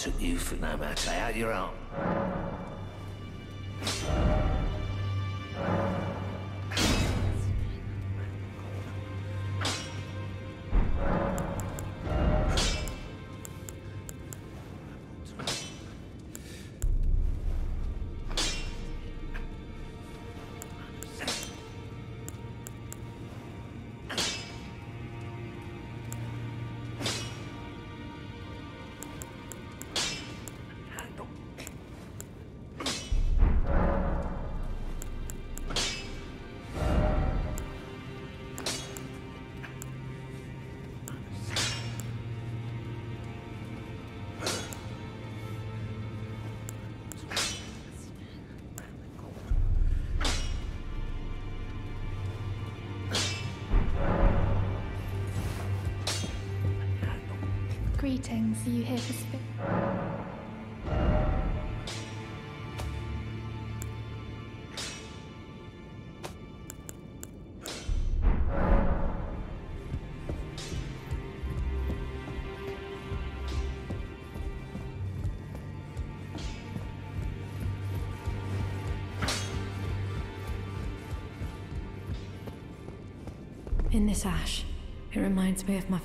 took you for no matter out your arm. Greetings, you here to speak? In this ash, it reminds me of my.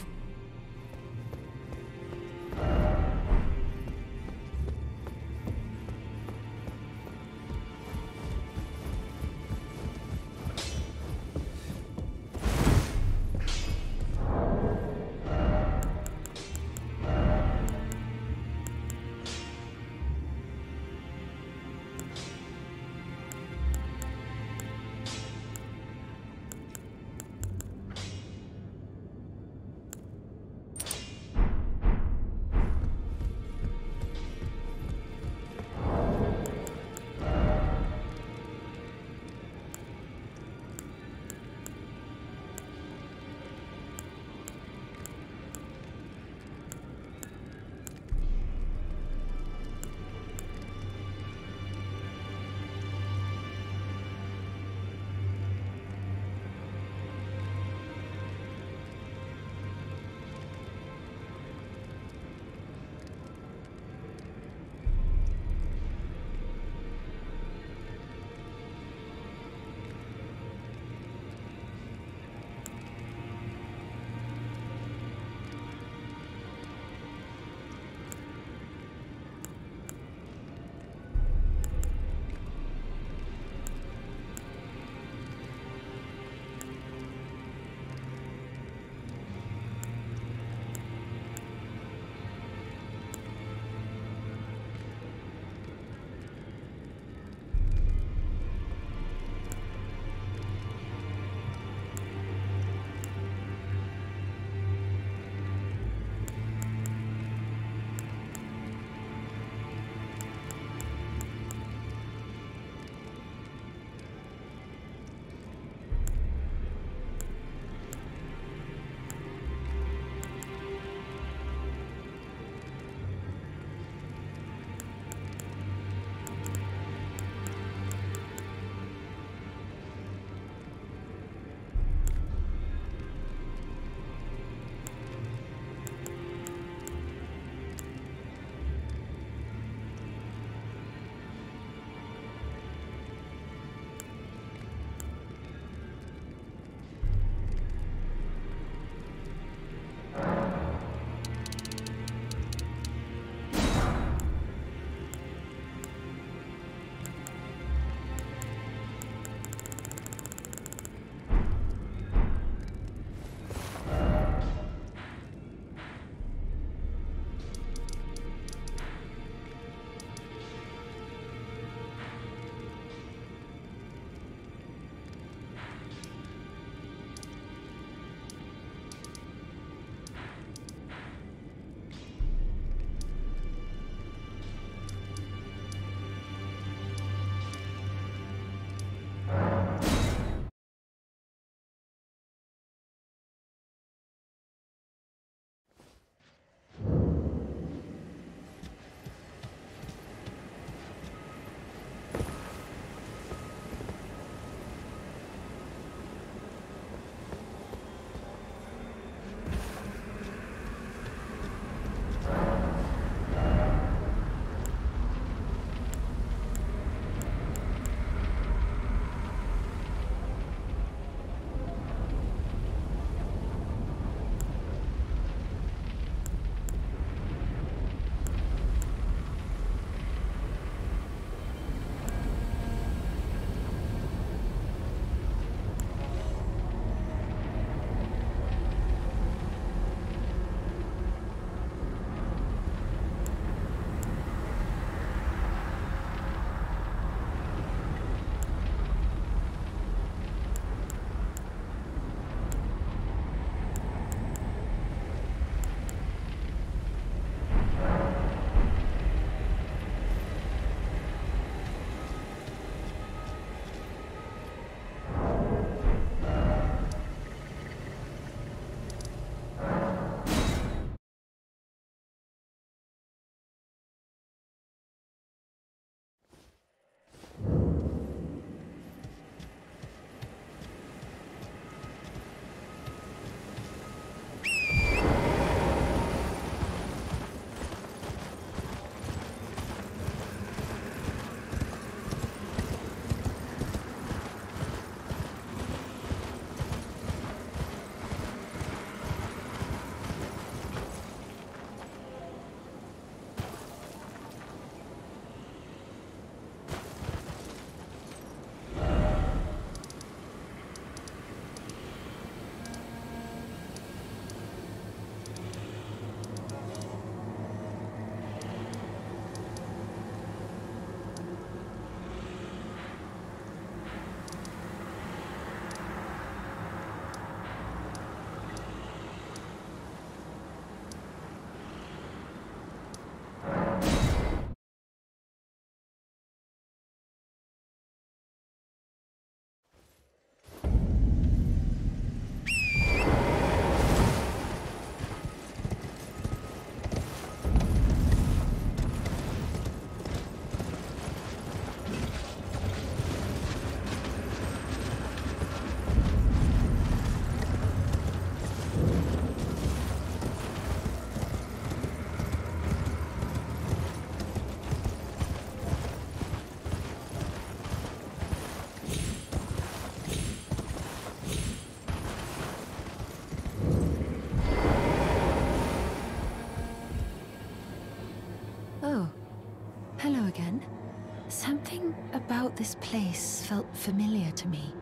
Something about this place felt familiar to me,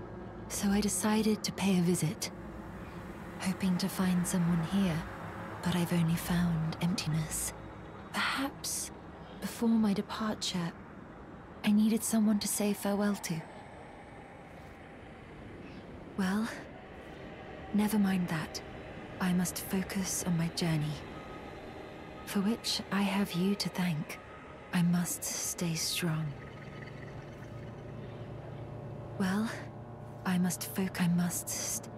so I decided to pay a visit. Hoping to find someone here, but I've only found emptiness. Perhaps, before my departure, I needed someone to say farewell to. Well, never mind that. I must focus on my journey. For which I have you to thank. I must stay strong. Well, I must folk I must st